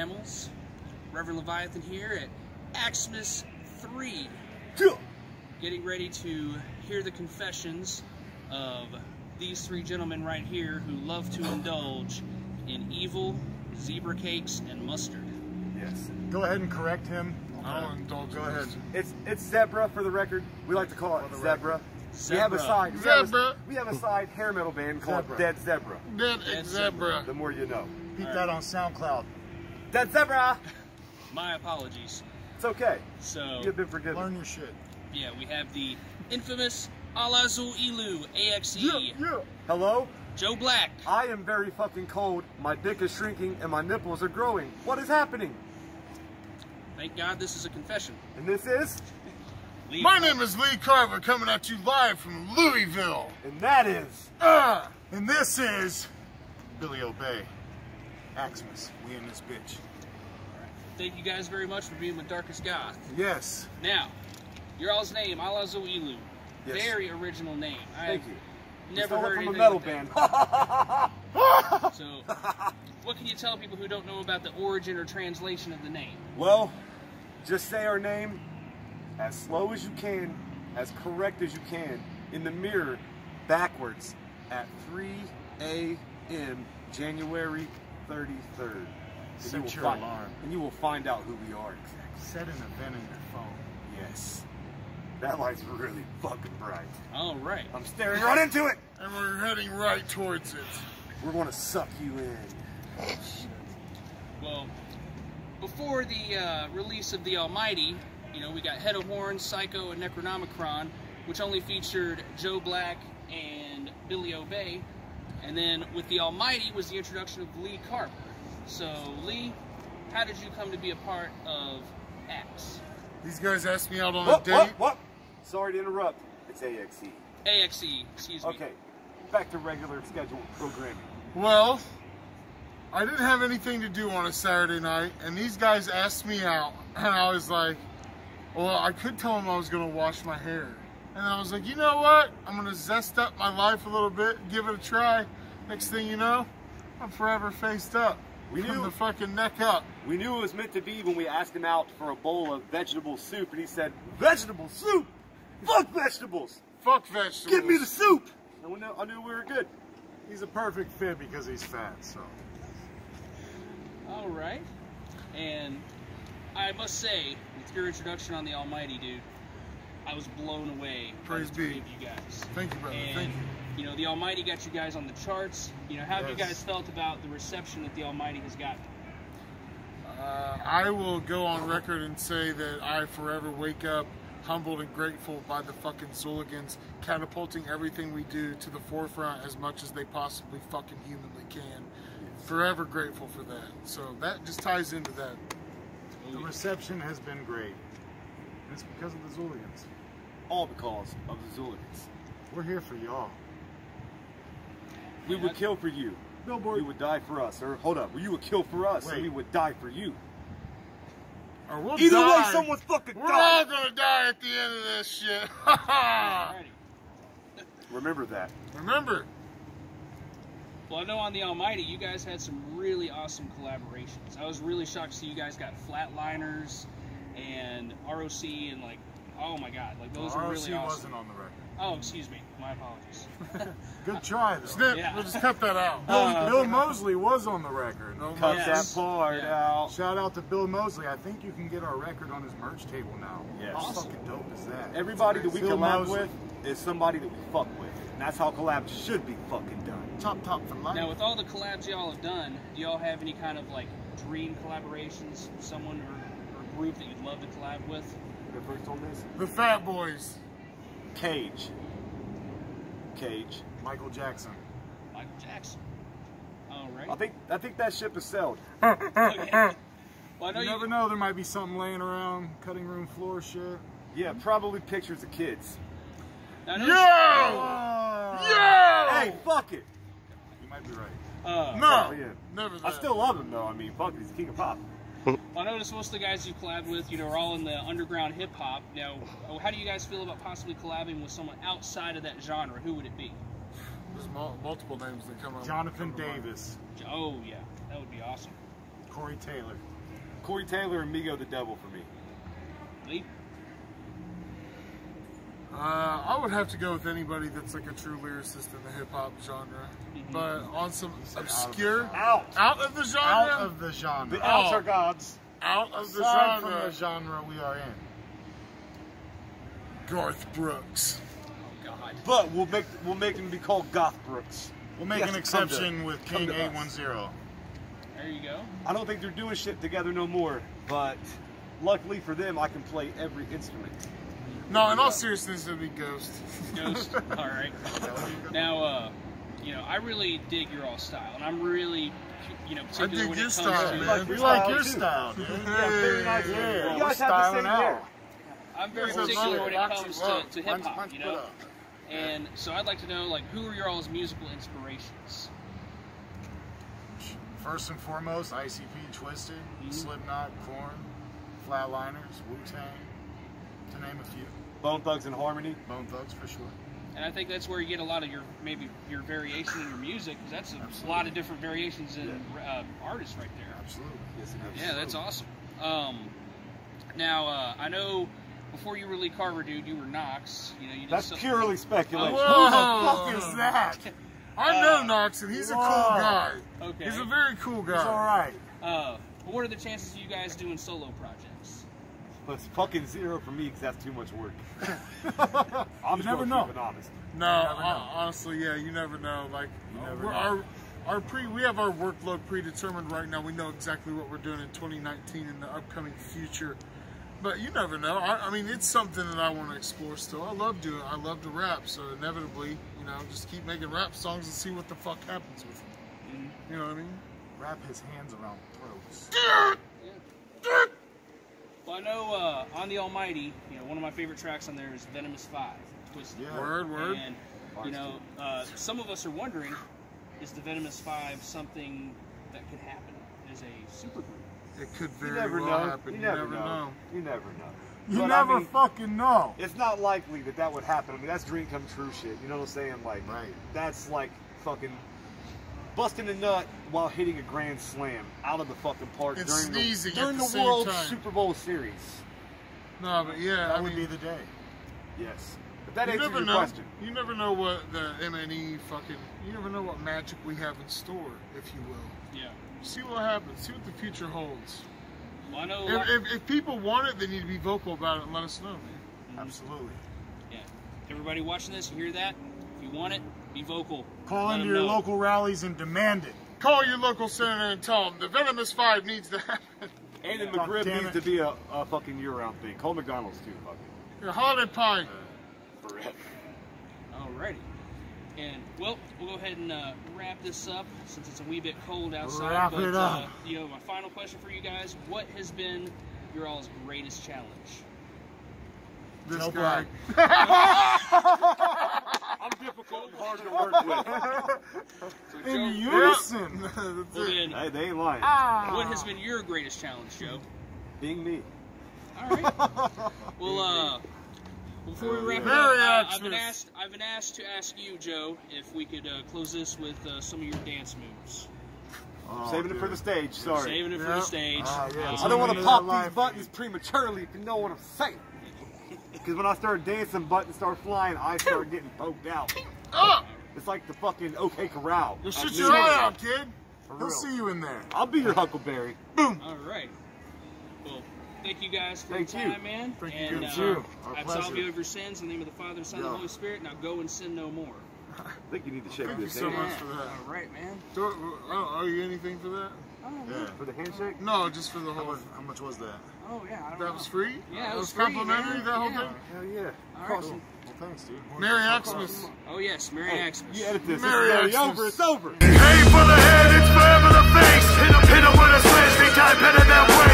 Trammels. Reverend Leviathan here at Axmas 3. Getting ready to hear the confessions of these three gentlemen right here who love to indulge in evil, zebra cakes, and mustard. Yes. Go ahead and correct him. I don't indulge Go ahead. It's it's zebra for the record. We like to call it For the zebra. We have a side. We have a, Zebra. we have a side hair metal band called Zebra. Dead Zebra. Dead That's zebra. The more you know. Peep that on SoundCloud. Dead Zebra. My apologies. It's okay. So, You've been forgiven. Learn your shit. yeah, we have the infamous Alazul Ilu AXE, yeah. yeah. Hello. Joe Black, I am very fucking cold. My dick is shrinking and my nipples are growing. What is happening? thank God this is a confession. And this is, Lee My name is Lee Carver, coming at you live from Louisville. and that is. Ah, And this is Billy Obey. Axmas. We in this bitch. Thank you guys very much for being with Darkest Goth. Yes. Now, your all's name, Alla Xul Elu. Yes. Very original name. I Thank you. never heard from a metal band. So, what can you tell people who don't know about the origin or translation of the name? well, just say our name as slow as you can, as correct as you can, in the mirror, backwards, at 3 a.m. January 33rd. And Set you will your find, alarm. And you will find out who we are exactly. Set an event in your phone. Yes. That light's really fucking bright. All right. I'm staring right into it. and we're heading right towards it. We're gonna suck you in. Well, before the uh, release of the Almighty, you know, we got Head of Horn, Psycho, and Necronomicron, which only featured Joe Black and Billy Obey. And then with the Almighty was the introduction of Lee Carver. So, Lee, how did you come to be a part of Axe? These guys asked me out on What? a date. What? What? Sorry to interrupt. It's AXE. AXE, excuse me. Okay, back to regular scheduled programming. Well, I didn't have anything to do on a Saturday night, and these guys asked me out, and I was like, well, I could tell them I was going to wash my hair. And I was like, you know what? I'm going to zest up my life a little bit, give it a try. Next thing you know, I'm forever faced up. We from knew- the fucking neck up. We knew it was meant to be when we asked him out for a bowl of vegetable soup, and he said, "Vegetable soup? Fuck vegetables! Fuck vegetables. Give me the soup!" And we knew, I knew we were good. He's a perfect fit because he's fat, so. All right. And I must say, with your introduction on the Almighty, dude, I was blown away by Praise the three be. of you guys. Thank you, brother. And, Thank you. you know, the Almighty got you guys on the charts. You know, how have you guys felt about the reception that the Almighty has gotten? Uh, I will go on record and say that I forever wake up humbled and grateful by the fucking Xuligans catapulting everything we do to the forefront as much as they possibly fucking humanly can. Forever grateful for that. So that just ties into that. The reception has been great. And it's because of the Zulians. All because of the Xuligans. We're here for y'all. We would kill for you. Billboard. You would die for us. Or hold up, you would kill for us, Wait. and we would die for you. Or we'll Either way, someone's fucking We're dying. all gonna die at the end of this shit. Alrighty. Remember that. Remember, Well, I know on the Almighty, you guys had some really awesome collaborations. I was really shocked to see you guys got Flatlinerz and ROC and like, oh my god, like those ROC are really awesome. wasn't on the record. Oh, excuse me, my apologies. Good try, though. snip. Yeah. We'll just cut that out. Uh, Bill Moseley was on the record. No Cut Yes. that part Yeah. out. Shout out to Bill Moseley. I think you can get our record on his merch table now. Yes. How Awesome. fucking dope is that? Everybody that we Bill collab Mosley. with is somebody that we fuck with. And that's how collabs should be fucking done. Top top for life. Now, with all the collabs y'all have done, do y'all have any kind of like dream collaborations, someone or, or group that you'd love to collab with? Get first on this? The Fat Boys. Cage. Cage. Michael Jackson. Michael Jackson. All I right. think I think that ship has sailed. Okay. Well, I know You you. never know. There might be something laying around, cutting room floor shit. Yeah, probably pictures of kids. I know Yo! Yo! Hey, fuck it. You might be right. Uh, No, Yeah. never that. I still love him though. I mean, fuck, it, he's king of pop. I noticed most of the guys you collab with, you know, are all in the underground hip hop. Now, oh, how do you guys feel about possibly collabing with someone outside of that genre? Who would it be? There's multiple names that come up. Jonathan come mind. Davis. Oh yeah, that would be awesome. Corey Taylor. Corey Taylor and Migo the Devil for me. Lee? Uh, I would have to go with anybody that's like a true lyricist in the hip hop genre. Mm-hmm. But on some obscure, Out. out of the genre, Out of the genre. The Oh. outs gods. out of the Aside genre, from the genre we are in. Garth Brooks. Oh, God. But we'll make we'll make him be called Goth Brooks. We'll make an has to exception with King to us. 810. There you go. I don't think they're doing shit together no more, but luckily for them, I can play every instrument. No, in all seriousness, it'd be Ghost. Ghost. All right. Now, uh, you know, I really dig your all style, and I'm really, you know, particularly dig when your it comes style, to. man. We Your like your too. style, dude. Yeah, very nice. Yeah, you we're guys have the styling same out. hair. I'm very This is particular when it comes to, to hip hop, you know. And so I'd like to know, like, who are your all's musical inspirations? First and foremost, ICP, Twisted, Mhm. Slipknot, Korn, Flatlinerz, Wu Tang, to name a few. Bone Thugs and Harmony. Bone Thugs for sure. And I think that's where you get a lot of your maybe your variation in your music, because that's a Absolutely. lot of different variations in uh, artists right there. Absolutely. Yes, it is. Yeah, that's awesome. Um, now uh, I know before you were Lee Carver, dude, you were Knox. You know, you did That's some- purely speculation. Whoa. Who the fuck is that? I know Uh, Knox, and he's a cool guy. Okay. He's a very cool It's all guy. right. Uh, but what are the chances of you guys doing solo projects? But it's fucking zero for me because that's too much work. I'm You just never gonna know. keep honest. No, never know. honestly, yeah, you never know. Like, You never we're, know. our our pre, we have our workload predetermined right now. We know exactly what we're doing in 2019 and the upcoming future. But you never know. I, I mean, it's something that I want to explore still. I love doing. I love to rap, so inevitably, you know, just keep making rap songs and see what the fuck happens with them. Mm-hmm. You know what I mean? Wrap his hands around throats. Well, I know uh, on the Almighty, you know, one of my favorite tracks on there is Venomous Five, Twisted. Yeah. Word, word. And you know, uh, some of us are wondering, is the Venomous Five something that could happen as a supergroup? It could You never well know. happen. You never, know. You never know. You But, I never mean, fucking know. It's not likely that that would happen. I mean, that's dream come true shit. You know what I'm saying? Like, Right. that's like fucking busting a nut while hitting a grand slam out of the fucking park And during sneezing the, at during the the, same World time. Super Bowl series. No, but yeah, That I would mean, be the day. Yes. But that you answers never your know. question. You never know what the MNE fucking. You never know what magic we have in store, if you will. Yeah. See what happens. See what the future holds. Well, I know. If, lot- if, if people want it, they need to be vocal about it and let us know, man. Mm-hmm. Absolutely. yeah. Everybody watching this, you hear that? If you want it, be vocal. Call Let into 'em your know. local rallies and demand it. Call your local senator and tell them the Venomous Five needs to happen. And in God McRib needs it. to be a, a fucking year-round thing. Call McDonald's too, fucking. Your holiday pie. Forever. Alrighty. And well, we'll go ahead and uh, wrap this up since it's a wee bit cold outside. Wrap but, it Uh, up. you know, my final question for you guys: What has been your all's greatest challenge? This Joe guy. I'm difficult and hard to work with. So, In Joe, unison. That's well, then, hey, they ain't lying. what has been your greatest challenge, Joe? Being me. All right. well, uh, before we wrap it up, uh, I've been asked. I've been asked to ask you, Joe, if we could uh, close this with uh, some of your dance moves. Oh, Saving it for the stage. Sorry. Saving it for the stage. Ah, yeah. Uh, I don't want to pop these buttons prematurely, if you know what I'm saying. Because when I start dancing, buttons start flying, I start getting poked out. Oh, It's like the fucking OK Corral. you at shit New your eye out, kid. For He'll real. see you in there. I'll be your Huckleberry. Boom! All right. Well, thank you guys for Thank the you. time, man. Thank you. and, Thank uh, you. Our I absolve pleasure. you of your sins in the name of the Father, Son, and Yeah. the Holy Spirit. Now go and sin no more. I think you need to shake Thank you so much for that. All right, man. Do, oh, are you anything for that? Yeah. For the handshake? No, just for the whole. How much, how much was that? Oh yeah. that know. was free. Yeah, it was, free, complimentary. Man. That whole yeah. thing. Hell yeah. All right. Awesome. Well, thanks, dude. More Merry Xmas. Oh yes, Merry oh, Xmas. You edit this. Merry it's Xmas. over. It's over. For the head. It's forever the face. With a switch. They die better that way.